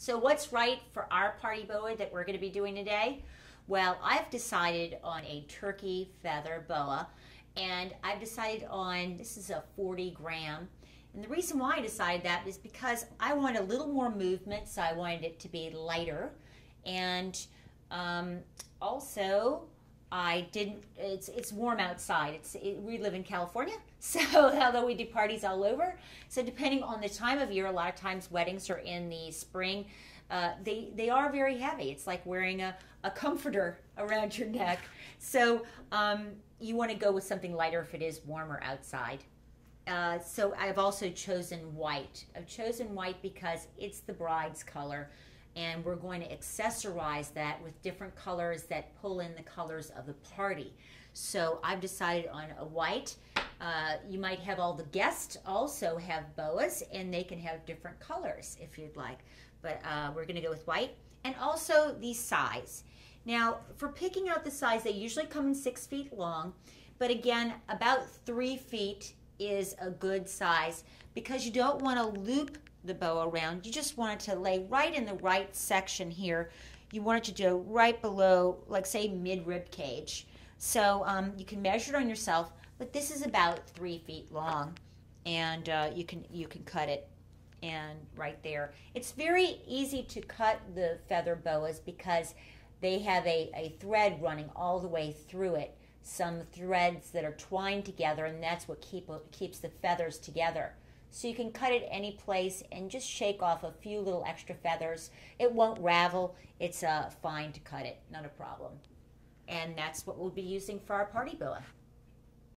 So, what's right for our party boa that we're going to be doing today? Well, I've decided on a turkey feather boa, and I've decided on this is a 40 gram. And the reason why I decided that is because I want a little more movement, so I wanted it to be lighter. And um, also, I didn't. It's it's warm outside. It's it, we live in California, so although we do parties all over, so depending on the time of year, a lot of times weddings are in the spring. Uh, they they are very heavy. It's like wearing a, a comforter around your neck. So um, you want to go with something lighter if it is warmer outside. Uh, so I've also chosen white. I've chosen white because it's the bride's color and we're going to accessorize that with different colors that pull in the colors of the party. So I've decided on a white. Uh, you might have all the guests also have boas and they can have different colors if you'd like. But uh, we're going to go with white. And also the size. Now, for picking out the size, they usually come in six feet long. But again, about three feet is a good size because you don't want to loop the bow around. You just want it to lay right in the right section here. You want it to go right below, like say mid rib cage. So um, you can measure it on yourself, but this is about three feet long, and uh, you can you can cut it and right there. It's very easy to cut the feather boas because they have a, a thread running all the way through it. Some threads that are twined together, and that's what keep, keeps the feathers together. So you can cut it any place and just shake off a few little extra feathers. It won't ravel. It's uh, fine to cut it, not a problem. And that's what we'll be using for our party boa.